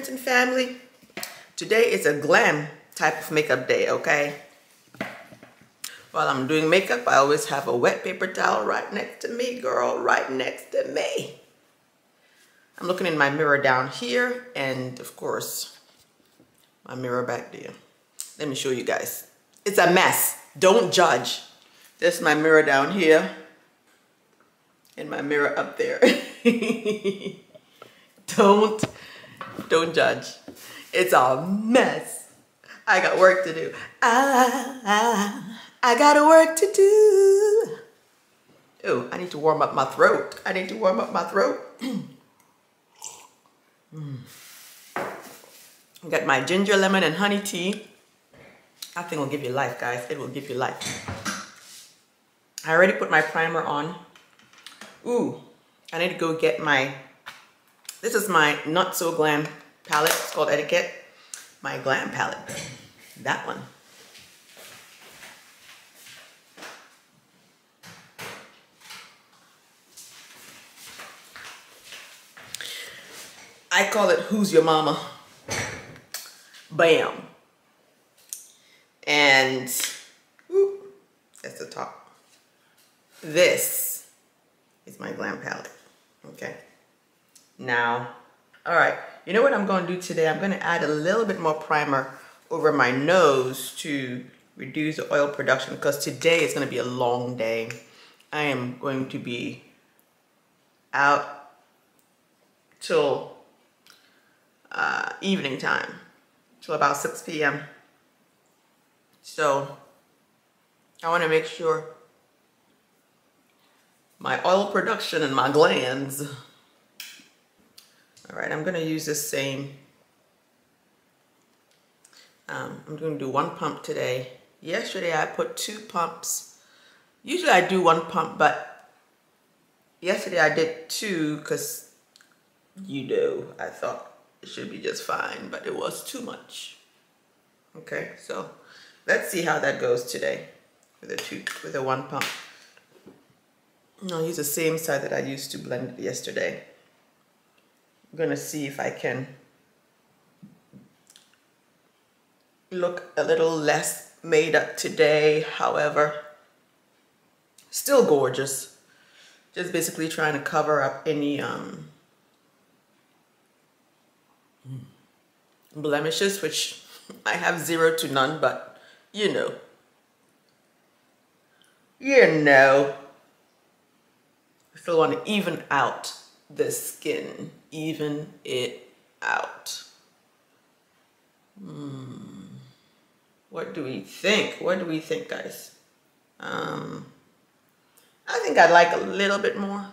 friends and family. Today is a glam type of makeup day, okay? While I'm doing makeup, I always have a wet paper towel right next to me, girl, right next to me. I'm looking in my mirror down here and of course, my mirror back there. Let me show you guys. It's a mess. Don't judge. This is my mirror down here and my mirror up there. don't, don't judge. It's a mess. I got work to do. I, I, I got work to do. Oh, I need to warm up my throat. I need to warm up my throat. mm. Got my ginger, lemon, and honey tea. That thing will give you life, guys. It will give you life. I already put my primer on. Ooh, I need to go get my, this is my Not So Glam palette. It's called Etiquette. My glam palette. That one. I call it Who's Your Mama? Bam. And whoop, that's the top. This is my glam palette. Okay. Now, all right. You know what I'm going to do today? I'm going to add a little bit more primer over my nose to reduce the oil production because today is going to be a long day. I am going to be out till uh, evening time, till about 6 p.m. So I want to make sure my oil production and my glands. All right, I'm going to use the same. Um, I'm going to do one pump today. Yesterday I put two pumps. Usually I do one pump, but yesterday I did two because, you know, I thought it should be just fine, but it was too much. Okay, so let's see how that goes today with a two, with a one pump. I'll use the same side that I used to blend yesterday. I'm gonna see if I can look a little less made up today. However, still gorgeous. Just basically trying to cover up any um, blemishes, which I have zero to none, but you know. You know. I still want to even out the skin. Even it out. Hmm. What do we think? What do we think, guys? Um, I think I'd like a little bit more.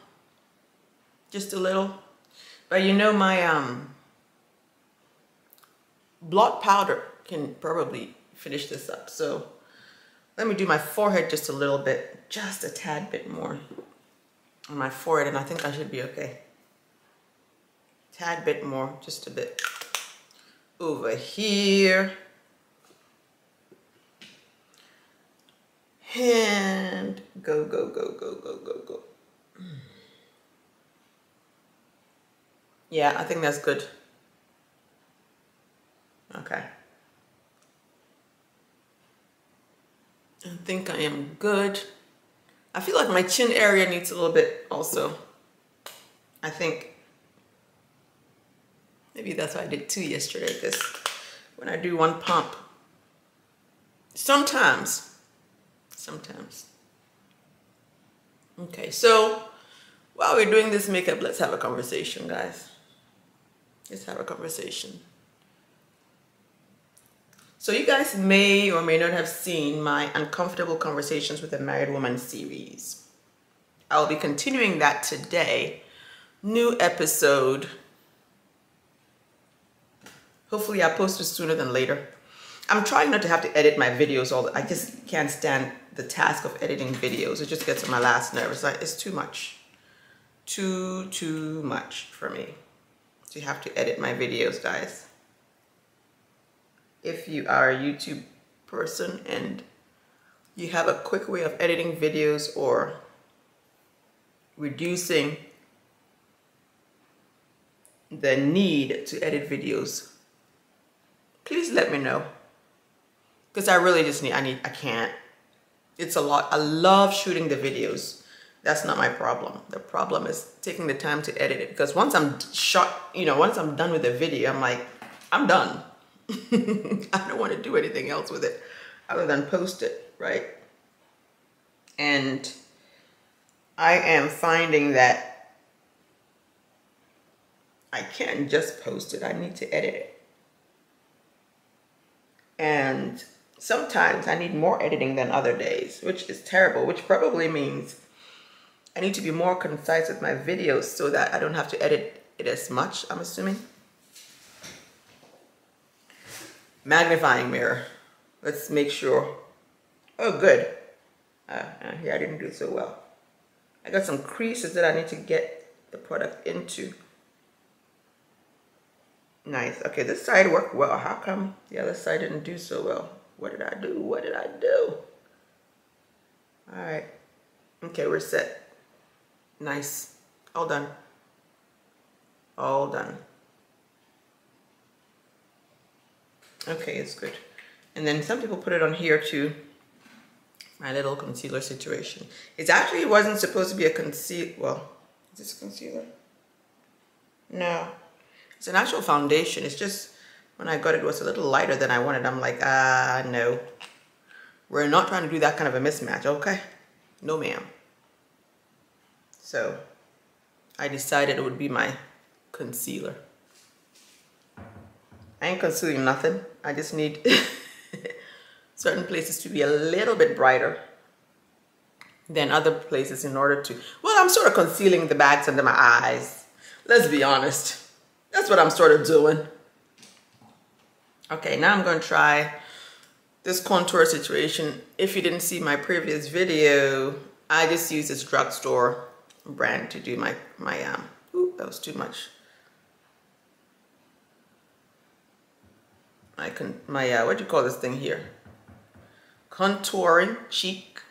Just a little. But you know my um blot powder can probably finish this up. So let me do my forehead just a little bit, just a tad bit more on my forehead and I think I should be okay. Tad bit more, just a bit. Over here. And go, go, go, go, go, go, go. Yeah, I think that's good. Okay. I think I am good. I feel like my chin area needs a little bit also. I think maybe that's why I did two yesterday because when I do one pump, sometimes, sometimes. Okay, so while we're doing this makeup, let's have a conversation, guys. Let's have a conversation. So you guys may or may not have seen my Uncomfortable Conversations with a Married Woman series. I will be continuing that today. New episode. Hopefully I'll post it sooner than later. I'm trying not to have to edit my videos all the, I just can't stand the task of editing videos. It just gets on my last nerve. It's like it's too much. Too, too much for me to have to edit my videos, guys if you are a YouTube person and you have a quick way of editing videos or reducing the need to edit videos, please let me know. Because I really just need, I need, I can't. It's a lot. I love shooting the videos. That's not my problem. The problem is taking the time to edit it. Because once I'm shot, you know, once I'm done with the video, I'm like, I'm done. I don't want to do anything else with it other than post it, right? And I am finding that I can't just post it. I need to edit it. And sometimes I need more editing than other days, which is terrible, which probably means I need to be more concise with my videos so that I don't have to edit it as much, I'm assuming. Magnifying mirror. Let's make sure. Oh, good. Uh, here I didn't do so well. I got some creases that I need to get the product into. Nice. Okay, this side worked well. How come the other side didn't do so well? What did I do? What did I do? All right. Okay, we're set. Nice. All done. All done. Okay, it's good. And then some people put it on here too my little concealer situation. It actually wasn't supposed to be a conceal, well, is this concealer? No, it's an actual foundation. It's just, when I got it, it was a little lighter than I wanted. I'm like, ah, no. We're not trying to do that kind of a mismatch, okay? No, ma'am. So, I decided it would be my concealer. I ain't concealing nothing. I just need certain places to be a little bit brighter than other places in order to, well, I'm sort of concealing the bags under my eyes. Let's be honest. That's what I'm sort of doing. Okay, now I'm to try this contour situation. If you didn't see my previous video, I just use this drugstore brand to do my, my um, ooh, that was too much. I can, my, uh, what do you call this thing here? contouring cheek.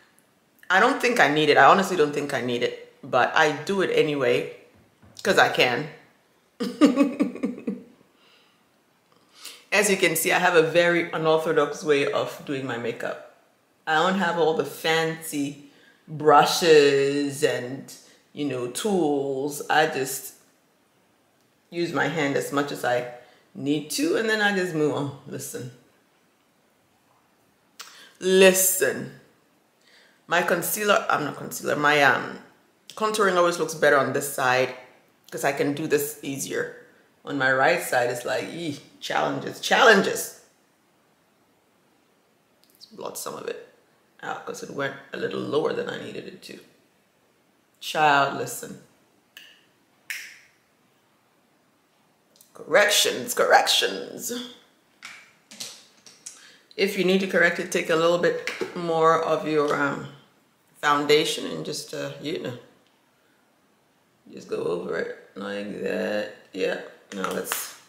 I don't think I need it. I honestly don't think I need it, but I do it anyway because I can. As you can see, I have a very unorthodox way of doing my makeup. I don't have all the fancy brushes and, you know, tools. I just use my hand as much as I need to, and then I just move on. Listen. Listen, my concealer, I'm not concealer, my um, contouring always looks better on this side because I can do this easier. On my right side, it's like, ee, challenges, challenges. Let's blot some of it out because it went a little lower than I needed it to. Child, listen. Corrections, corrections if you need to correct it, take a little bit more of your um, foundation and just, uh, you know, just go over it like that. Yeah, now let's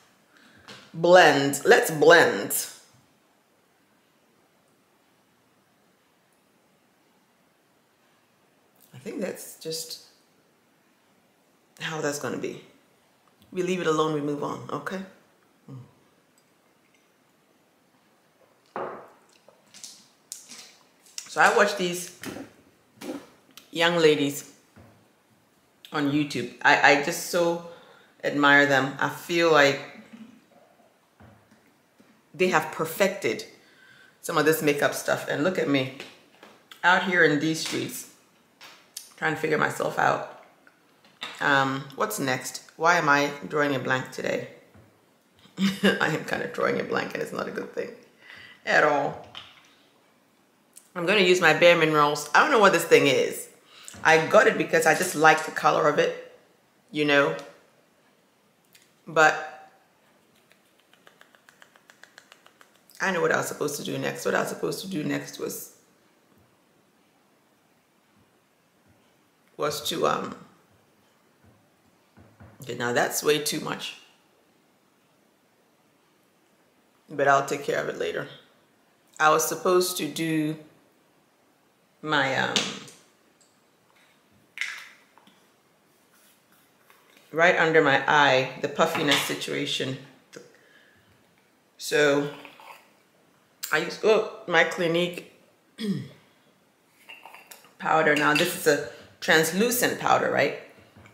blend. Let's blend. I think that's just how that's going to be. We leave it alone, we move on, okay? So I watch these young ladies on YouTube. I, I just so admire them. I feel like they have perfected some of this makeup stuff. And look at me out here in these streets trying to figure myself out. Um, what's next? Why am I drawing a blank today? I am kind of drawing a blank and it's not a good thing at all. I'm going to use my Bare Minerals. I don't know what this thing is. I got it because I just like the color of it, you know. But I know what I was supposed to do next. What I was supposed to do next was was to um okay now that's way too much but I'll take care of it later I was supposed to do my um, right under my eye, the puffiness situation. So I use oh, my Clinique powder. Now this is a translucent powder, right?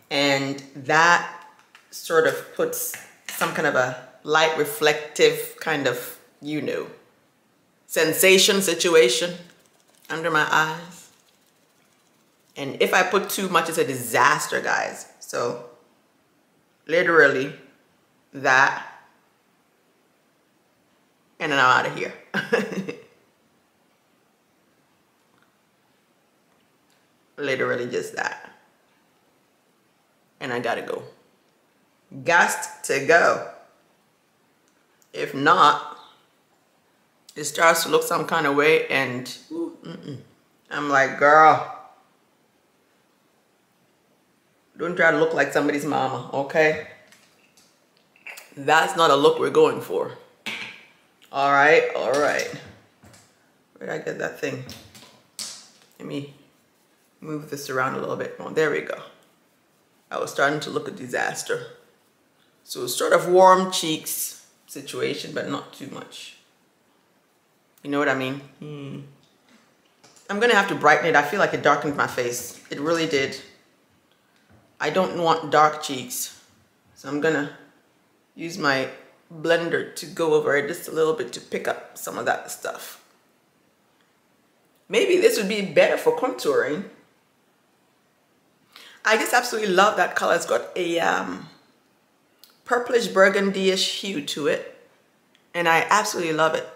And that sort of puts some kind of a light reflective kind of, you know, sensation situation under my eyes. And if I put too much, it's a disaster, guys. So literally that and then I'm out of here. literally just that. And I gotta go. Got to go. If not, it starts to look some kind of way and ooh, mm -mm. I'm like, girl, don't try to look like somebody's mama, okay? That's not a look we're going for. All right, all right. Where did I get that thing? Let me move this around a little bit more. There we go. I was starting to look a disaster. So sort of warm cheeks situation, but not too much. You know what I mean? Hmm. I'm gonna have to brighten it. I feel like it darkened my face. It really did. I don't want dark cheeks. So I'm gonna use my blender to go over it just a little bit to pick up some of that stuff. Maybe this would be better for contouring. I just absolutely love that color. It's got a um, purplish burgundy-ish hue to it. And I absolutely love it.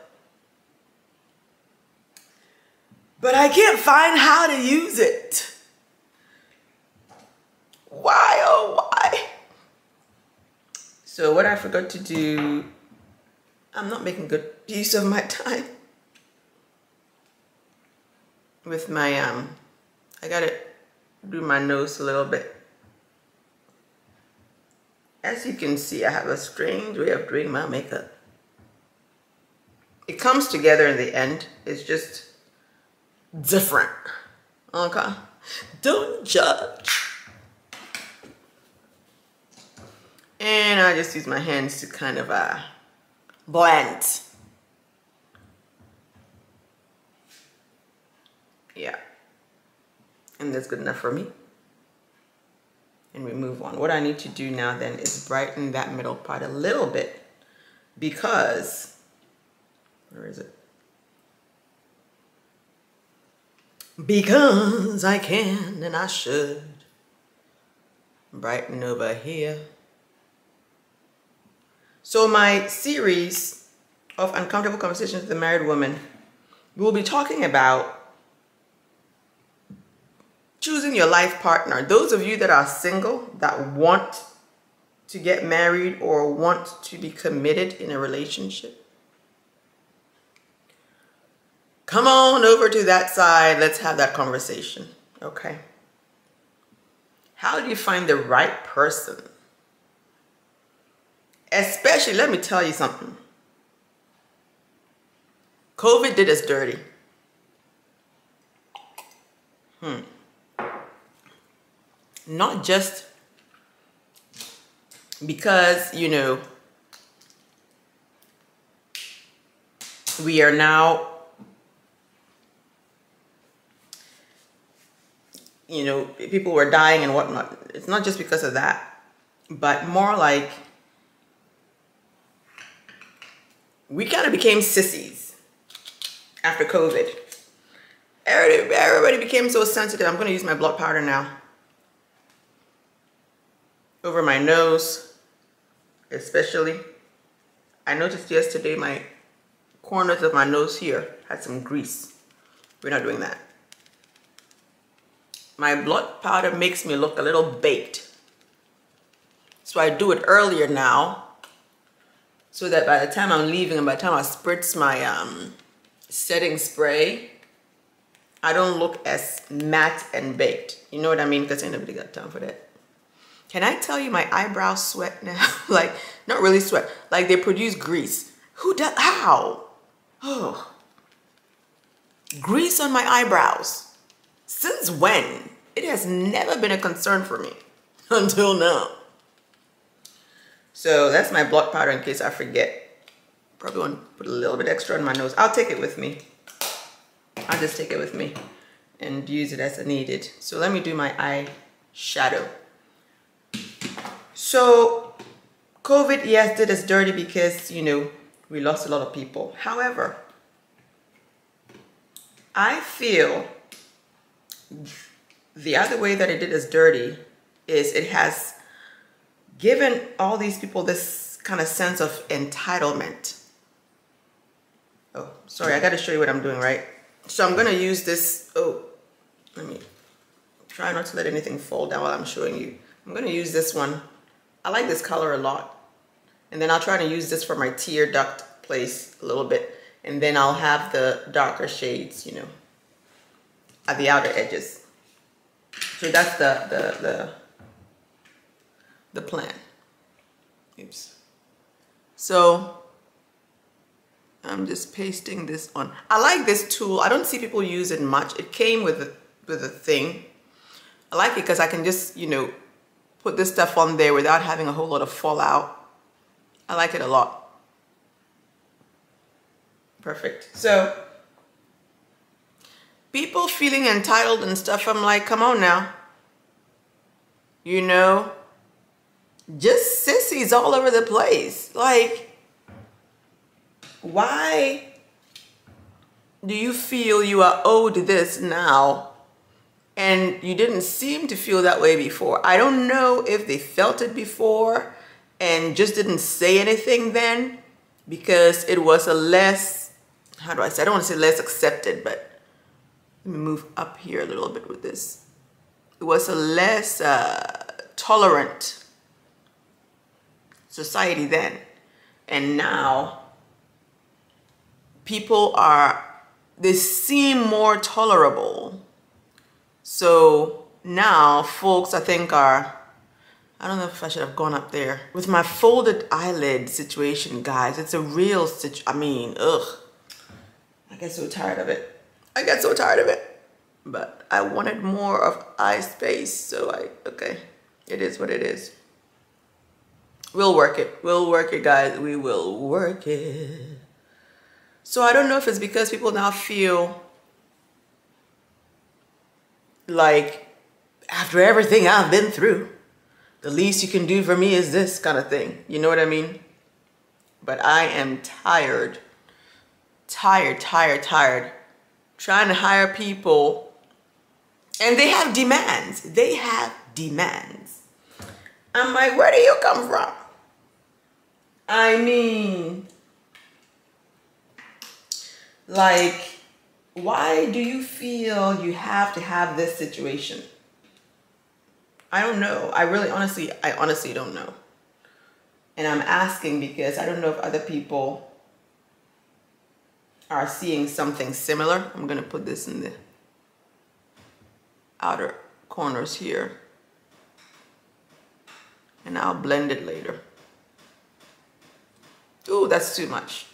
But I can't find how to use it. Why, oh why? So what I forgot to do, I'm not making good use of my time with my, um, I gotta do my nose a little bit. As you can see, I have a strange way of doing my makeup. It comes together in the end. It's just different. Okay? Don't judge. And I just use my hands to kind of uh, blend. Yeah. And that's good enough for me. And we move on. What I need to do now then is brighten that middle part a little bit because, where is it? Because I can and I should brighten over here. So my series of uncomfortable conversations with a married woman, we will be talking about choosing your life partner. Those of you that are single, that want to get married or want to be committed in a relationship, come on over to that side. Let's have that conversation. Okay. How do you find the right person? Especially, let me tell you something. COVID did us dirty. Hmm not just because, you know, we are now, you know, people were dying and whatnot. It's not just because of that, but more like we kind of became sissies after COVID. Everybody, became so sensitive. I'm going to use my blot powder now over my nose, especially. I noticed yesterday my corners of my nose here had some grease. We're not doing that. My blot powder makes me look a little baked. So I do it earlier now so that by the time I'm leaving and by the time I spritz my um, setting spray, I don't look as matte and baked. You know what I mean? Because ain't nobody got time for that. Can I tell you my eyebrows sweat now? like, not really sweat. Like they produce grease. Who does, how? Oh. Grease on my eyebrows. Since when? It has never been a concern for me until now. So that's my blot powder in case I forget. Probably want to put a little bit extra on my nose. I'll take it with me. I'll just take it with me and use it as I need it. So let me do my eye shadow. So COVID, yes, did us dirty because, you know, we lost a lot of people. However, I feel the other way that it did us dirty is it has given all these people this kind of sense of entitlement. Oh, sorry, I got to show you what I'm doing, right? So I'm to use this. Oh, let me try not to let anything fall down while I'm showing you. I'm to use this one. I like this color a lot. And then I'll try to use this for my tear duct place a little bit. And then I'll have the darker shades, you know, at the outer edges. So that's the, the, the, the plan. Oops. So I'm just pasting this on. I like this tool. I don't see people use it much. It came with a, with a thing. I like it because I can just, you know, put this stuff on there without having a whole lot of fallout. I like it a lot. Perfect. So people feeling entitled and stuff, I'm like, come on now. You know, just sissies all over the place. Like, why do you feel you are owed this now and you didn't seem to feel that way before? I don't know if they felt it before and just didn't say anything then because it was a less, how do I say, I don't want to say less accepted, but let me move up here a little bit with this. It was a less uh, tolerant society then. And now people are, they seem more tolerable. So now folks, I think, are I don't know if I should have gone up there. With my folded eyelid situation, guys, it's a real situ- I mean, ugh. I get so tired of it. I get so tired of it. But I wanted more of eye space, so I, okay. It is what it is. We'll work it. We'll work it, guys. We will work it. So I don't know if it's because people now feel like after everything I've been through, the least you can do for me is this kind of thing. You know what I mean? But I am tired, tired, tired, tired, trying to hire people. And they have demands. They have demands. I'm like, where do you come from? I mean, like, why do you feel you have to have this situation? I don't know. I really honestly, I honestly don't know. And I'm asking because I don't know if other people are seeing something similar. I'm going to put this in the outer corners here. And I'll blend it later. Ooh, that's too much.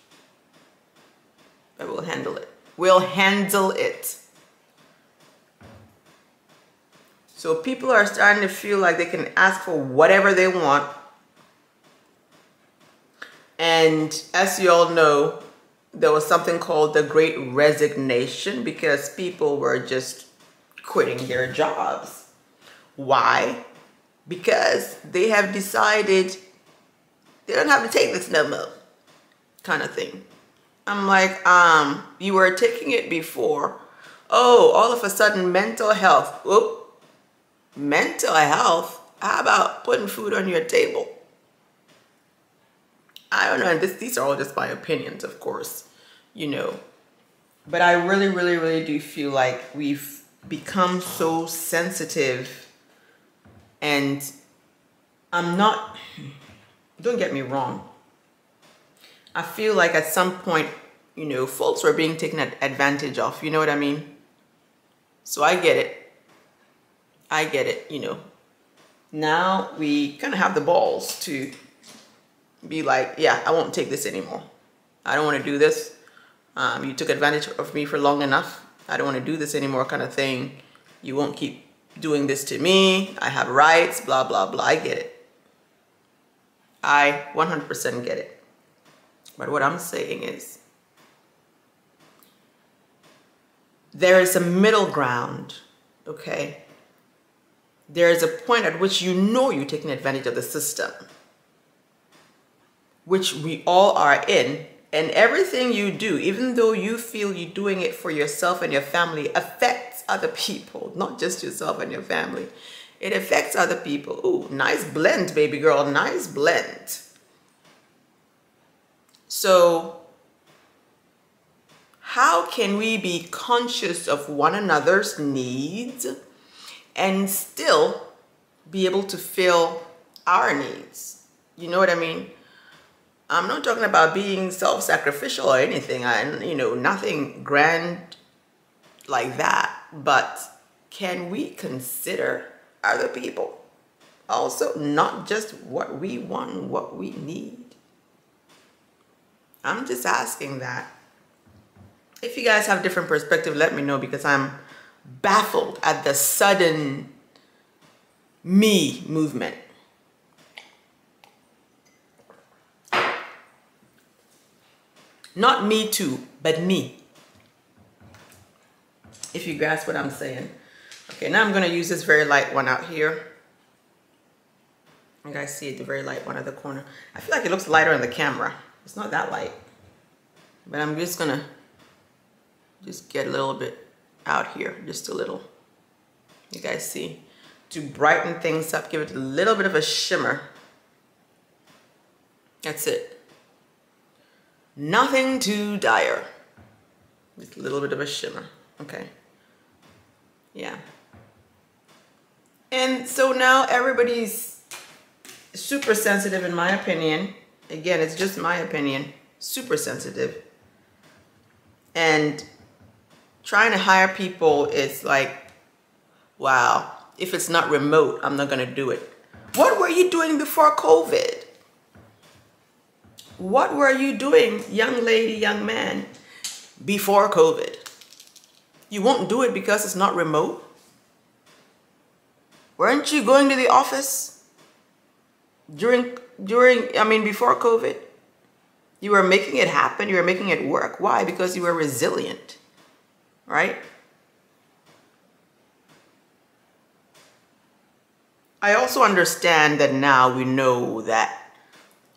But we'll handle it. We'll handle it. So people are starting to feel like they can ask for whatever they want. And as you all know, there was something called the Great Resignation because people were just quitting their jobs. Why? Because they have decided they don't have to take this no more kind of thing. I'm like, um, you were taking it before. Oh, all of a sudden mental health. Whoop, mental health, how about putting food on your table? I don't know. This, these are all just my opinions, of course, you know. But I really, really, really do feel like we've become so sensitive and I'm not, don't get me wrong. I feel like at some point, you know, folks were being taken advantage of, you know what I mean? So I get it. I get it, you know. Now we kind of have the balls to be like, yeah, I won't take this anymore. I don't want to do this. Um, you took advantage of me for long enough. I don't want to do this anymore kind of thing. You won't keep doing this to me. I have rights, blah, blah, blah. I get it. I 100% get it. But what I'm saying is, there is a middle ground, okay? There is a point at which you know you're taking advantage of the system, which we all are in. And everything you do, even though you feel you're doing it for yourself and your family, affects other people, not just yourself and your family. It affects other people. Ooh, nice blend, baby girl. Nice blend. So how can we be conscious of one another's needs and still be able to fill our needs? You know what I mean? I'm not talking about being self-sacrificial or anything. I, you know, nothing grand like that. But can we consider other people? Also, not just what we want, what we need. I'm just asking that. If you guys have different perspective, let me know because I'm baffled at the sudden me movement. Not me too, but me. If you grasp what I'm saying. Okay, now I'm gonna use this very light one out here. You guys see it, the very light one at the corner. I feel like it looks lighter in the camera. It's not that light. But I'm just gonna just get a little bit out here, just a little. You guys see? To brighten things up, give it a little bit of a shimmer. That's it. Nothing too dire. Just a little bit of a shimmer, okay? Yeah. And so now everybody's super sensitive in my opinion. Again, it's just my opinion. Super sensitive. And trying to hire people is like, wow, if it's not remote, I'm not going to do it. What were you doing before COVID? What were you doing, young lady, young man, before COVID? You won't do it because it's not remote? Weren't you going to the office during, during, I mean, before COVID? You were making it happen. You were making it work. Why? Because you were resilient, right? I also understand that now we know that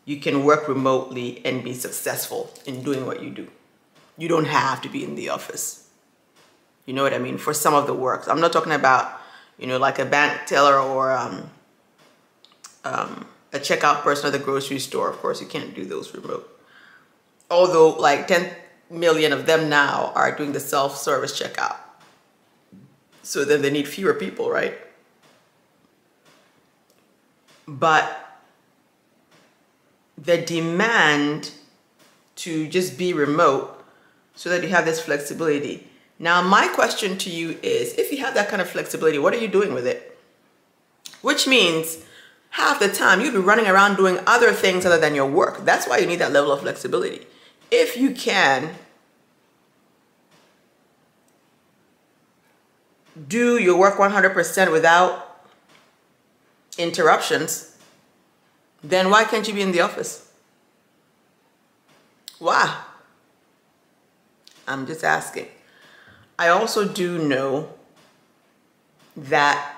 you can work remotely and be successful in doing what you do. You don't have to be in the office. You know what I mean? For some of the works. I'm not talking about, you know, like a bank teller or um, um, a checkout person at the grocery store. Of course, you can't do those remote although like 10 million of them now are doing the self-service checkout. So then they need fewer people, right? But the demand to just be remote so that you have this flexibility. Now, my question to you is, if you have that kind of flexibility, what are you doing with it? Which means half the time you'll be running around doing other things other than your work. That's why you need that level of flexibility if you can do your work 100% without interruptions, then why can't you be in the office? Why? I'm just asking. I also do know that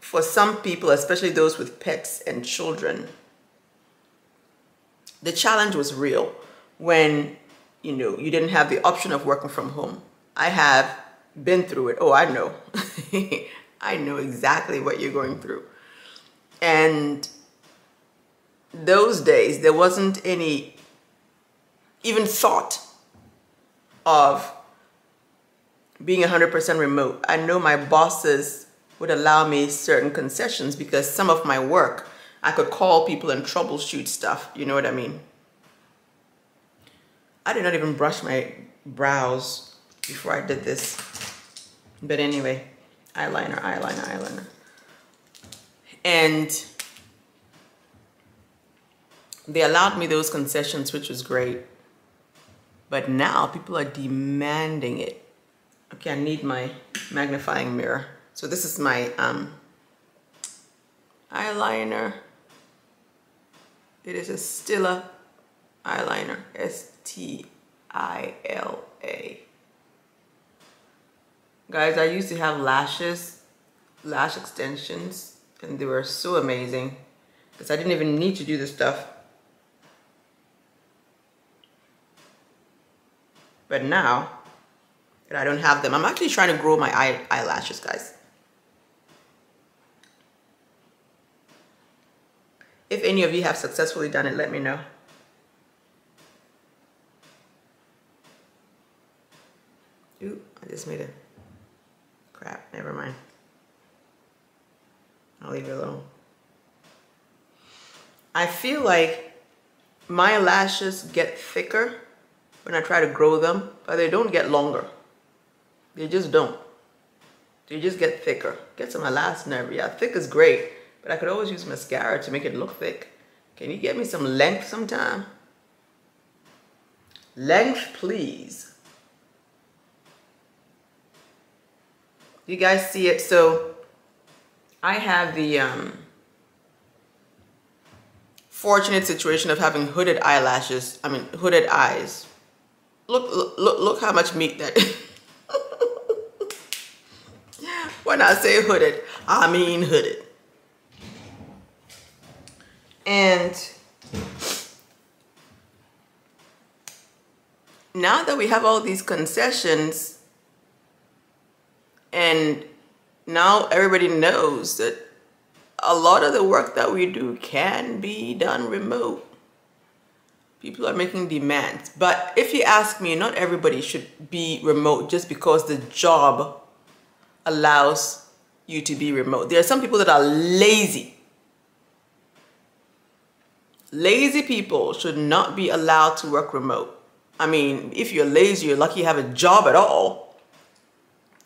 for some people, especially those with pets and children, the challenge was real when you know you didn't have the option of working from home. I have been through it. Oh, I know. I know exactly what you're going through. And those days, there wasn't any even thought of being 100% remote. I know my bosses would allow me certain concessions because some of my work, I could call people and troubleshoot stuff. You know what I mean? I did not even brush my brows before I did this. But anyway, eyeliner, eyeliner, eyeliner. And they allowed me those concessions, which was great. But now people are demanding it. Okay, I need my magnifying mirror. So this is my um, eyeliner. It is a Stila eyeliner. S-T-I-L-A. Guys, I used to have lashes, lash extensions, and they were so amazing. Because I didn't even need to do this stuff. But now that I don't have them, I'm actually trying to grow my eye, eyelashes, guys. If any of you have successfully done it, let me know. Ooh, I just made a crap. Never mind. I'll leave it alone. I feel like my lashes get thicker when I try to grow them, but they don't get longer. They just don't. They just get thicker. My last nerve. Yeah, thick is great, but I could always use mascara to make it look thick. Can you get me some length sometime? Length, please. You guys see it? So I have the um, fortunate situation of having hooded eyelashes. I mean, hooded eyes. Look, look, look how much meat that when I say hooded, I mean hooded. And now that we have all these concessions and now everybody knows that a lot of the work that we do can be done remote. People are making demands. But if you ask me, not everybody should be remote just because the job allows you to be remote. There are some people that are lazy. Lazy people should not be allowed to work remote. I mean, if you're lazy, you're lucky you have a job at all.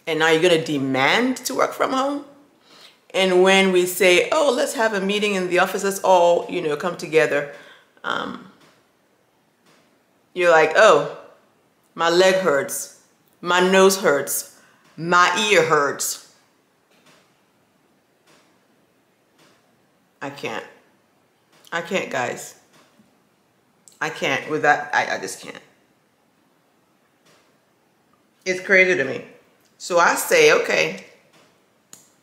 And now you're going to demand to work from home. And when we say, oh, let's have a meeting in the office, let's all, you know, come together. Um, you're like, oh, my leg hurts, my nose hurts, my ear hurts. I can't. I can't, guys. I can't with that. I, I just can't. It's crazy to me. So I say, okay,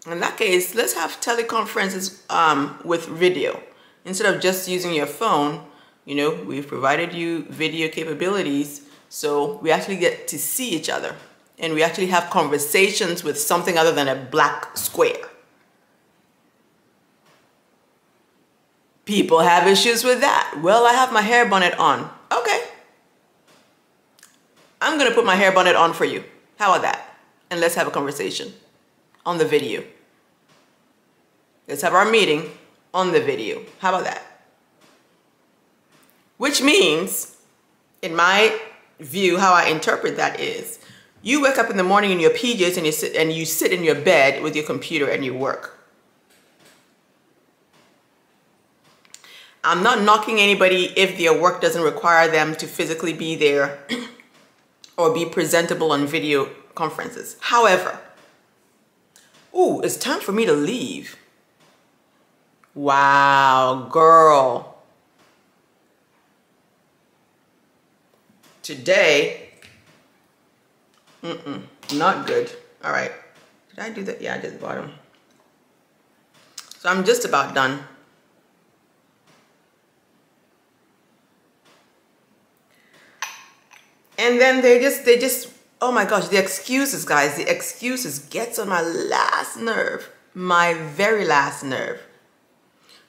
in that case, let's have teleconferences um, with video. Instead of just using your phone, you know, we've provided you video capabilities so we actually get to see each other and we actually have conversations with something other than a black square. People have issues with that. Well, I have my hair bonnet on. Okay. I'm going to put my hair bonnet on for you. How about that? And let's have a conversation on the video. Let's have our meeting on the video. How about that? Which means, in my view, how I interpret that is, you wake up in the morning in your PJs and you sit and you sit in your bed with your computer and you work. I'm not knocking anybody if their work doesn't require them to physically be there or be presentable on video conferences. However, ooh, it's time for me to leave. Wow, girl. Today, Mm-mm, not good. All right. Did I do that? Yeah, I did the bottom. So I'm just about done. And then they just, they just, oh my gosh, the excuses, guys, the excuses gets on my last nerve, my very last nerve.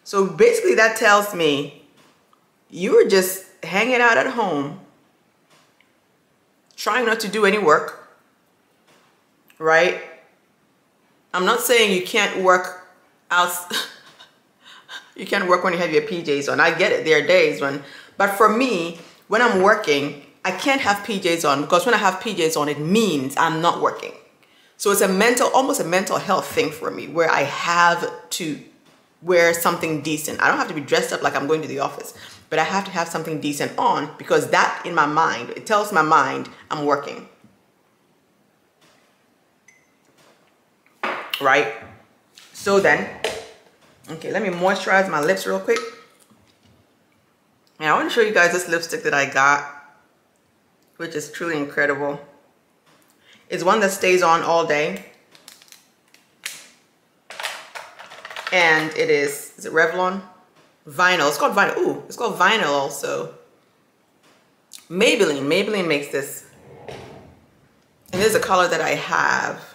So basically that tells me you were just hanging out at home, trying not to do any work, right? I'm not saying you can't work out. you can't work when you have your PJs on. I get it. There are days when, but for me, when I'm working, I can't have PJs on because when I have PJs on, it means I'm not working. So it's a mental, almost a mental health thing for me where I have to wear something decent. I don't have to be dressed up like I'm going to the office, but I have to have something decent on because that in my mind, it tells my mind I'm working. Right? So then, okay, let me moisturize my lips real quick. And I want to show you guys this lipstick that I got, which is truly incredible. It's one that stays on all day. And it is, is it Revlon? Vinyl, it's called Vinyl. Ooh, it's called Vinyl also. Maybelline, Maybelline makes this. And this is a color that I have.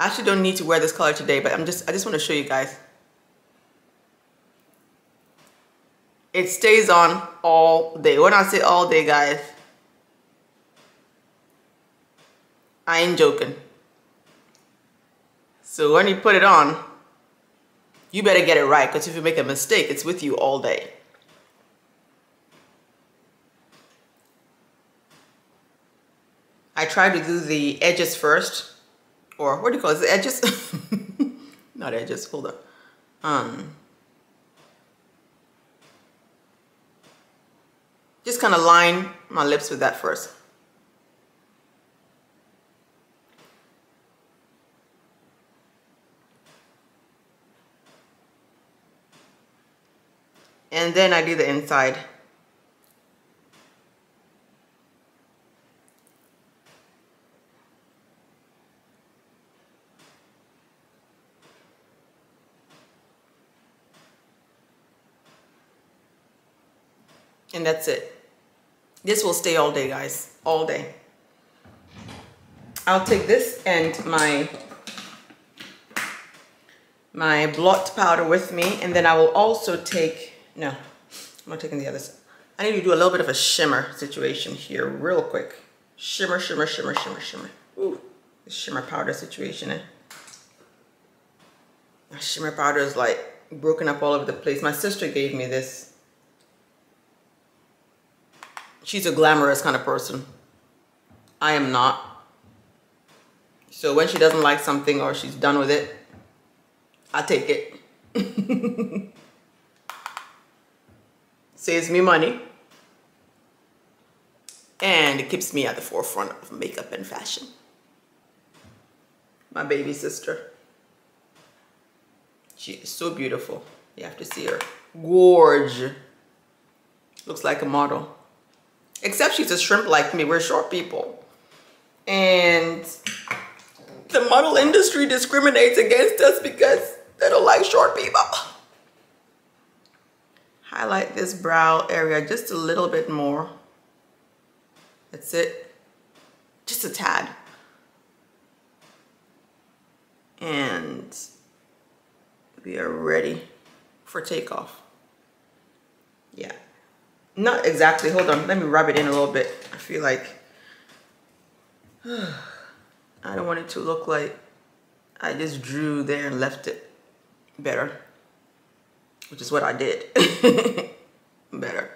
I actually don't need to wear this color today, but I'm just, I just want to show you guys. It stays on all day. When I say all day, guys, I ain't joking. So when you put it on, you better get it right because if you make a mistake, it's with you all day. I try to do the edges first, or what do you call it? The edges? Not edges, hold up. Um, just kind of line my lips with that first. And then I do the inside. That's it. This will stay all day, guys. All day. I'll take this and my my blot powder with me and then I will also take no I'm not taking the other side I need to do a little bit of a shimmer situation here real quick shimmer shimmer shimmer shimmer shimmer Ooh, shimmer powder situation eh? shimmer powder is like broken up all over the place my sister gave me this she's a glamorous kind of person. I am not. So when she doesn't like something or she's done with it, I take it. Saves me money. And it keeps me at the forefront of makeup and fashion. My baby sister. She is so beautiful. You have to see her. Gorge. Looks like a model. Except she's a shrimp like me. We're short people. And the model industry discriminates against us because they don't like short people. Highlight this brow area just a little bit more. That's it. Just a tad. And we are ready for takeoff. Yeah. Not exactly. Hold on. Let me rub it in a little bit. I feel like I don't want it to look like I just drew there and left it better, which is what I did. better.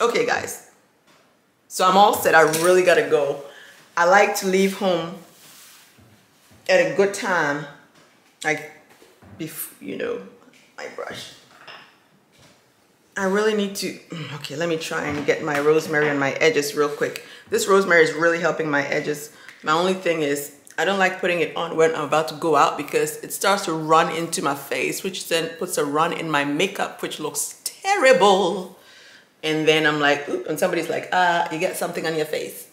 Okay, guys. So I'm all set. I really got to go. I like to leave home at a good time. Like, before, you know, my brush. I really need to, okay, let me try and get my rosemary on my edges real quick. This rosemary is really helping my edges. My only thing is, I don't like putting it on when I'm about to go out because it starts to run into my face, which then puts a run in my makeup, which looks terrible. And then I'm like, Oop, and somebody's like, ah, you got something on your face.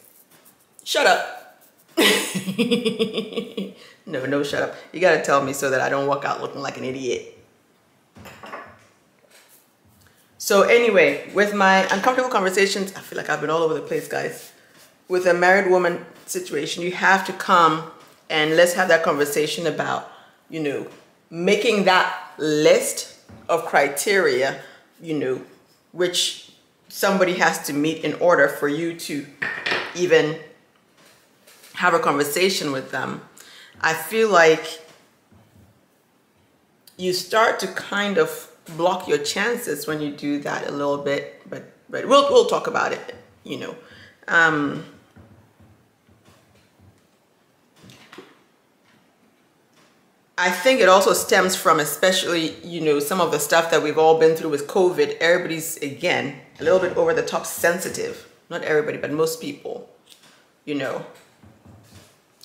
Shut up. no, no, shut up. You gotta tell me so that I don't walk out looking like an idiot. So anyway, with my uncomfortable conversations, I feel like I've been all over the place, guys. With a married woman situation, you have to come and let's have that conversation about, you know, making that list of criteria, you know, which somebody has to meet in order for you to even have a conversation with them. I feel like you start to kind of block your chances when you do that a little bit, but but we'll we'll talk about it, you know. Um, I think it also stems from especially, you know, some of the stuff that we've all been through with COVID. Everybody's, again, a little bit over the top sensitive. Not everybody, but most people, you know.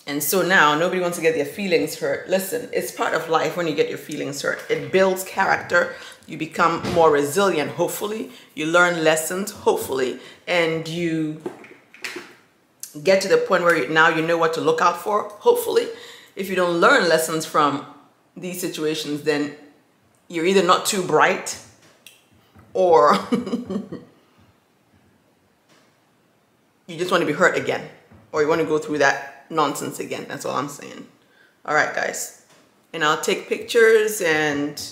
And so now nobody wants to get their feelings hurt. Listen, it's part of life when you get your feelings hurt. It builds character you become more resilient, hopefully. You learn lessons, hopefully. And you get to the point where you, now you know what to look out for, hopefully. If you don't learn lessons from these situations, then you're either not too bright or you just want to be hurt again or you want to go through that nonsense again. That's all I'm saying. All right, guys. And I'll take pictures and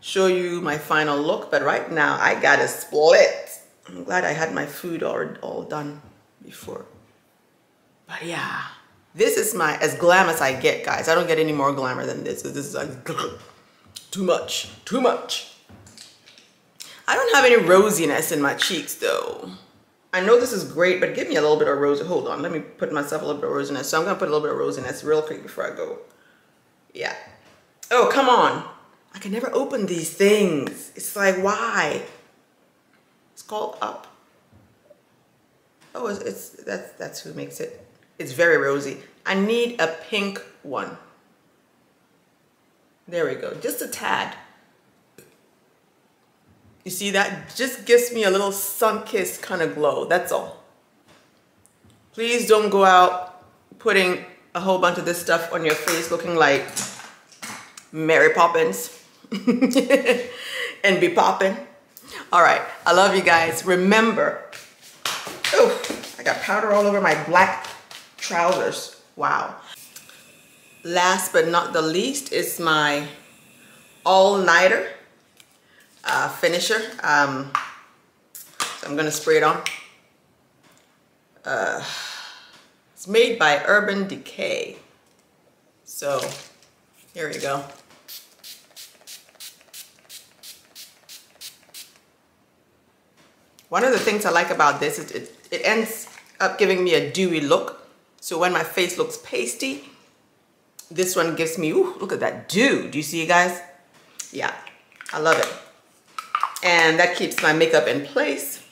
show you my final look. But right now, I got a split. I'm glad I had my food all, all done before. But yeah, this is my, as glam as I get, guys. I don't get any more glamour than this. This is like, too much, too much. I don't have any rosiness in my cheeks though. I know this is great, but give me a little bit of rose. Hold on, let me put myself a little bit of rosiness. So I'm gonna put a little bit of rosiness real quick before I go. Yeah. Oh, come on. I can never open these things. It's like, why? It's called up. Oh, it's, it's that's that's who makes it. It's very rosy. I need a pink one. There we go, just a tad. You see that? Just gives me a little sun-kissed kind of glow, that's all. Please don't go out putting a whole bunch of this stuff on your face looking like Mary Poppins and be popping. All right, I love you guys. Remember, oh, I got powder all over my black trousers. Wow. Last but not the least is my all-nighter uh, finisher. Um, so I'm gonna spray it on. Uh, it's made by Urban Decay. So here we go. One of the things I like about this is it, it ends up giving me a dewy look. So when my face looks pasty, this one gives me, ooh, look at that dew. Do you see you guys? Yeah, I love it. And that keeps my makeup in place.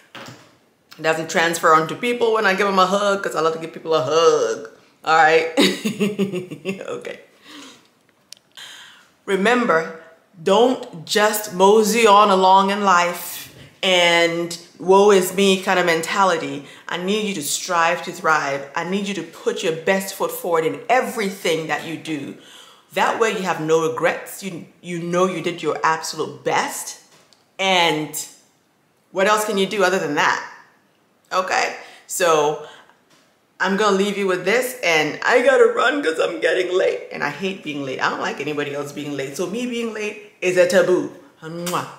It doesn't transfer onto people when I give them a hug because I love to give people a hug. All right. okay. Remember, don't just mosey on along in life and woe is me kind of mentality. I need you to strive to thrive. I need you to put your best foot forward in everything that you do. That way you have no regrets. You, you know you did your absolute best. And what else can you do other than that? Okay, so I'm gonna leave you with this and I gotta run because I'm getting late and I hate being late. I don't like anybody else being late. So me being late is a taboo. Mwah.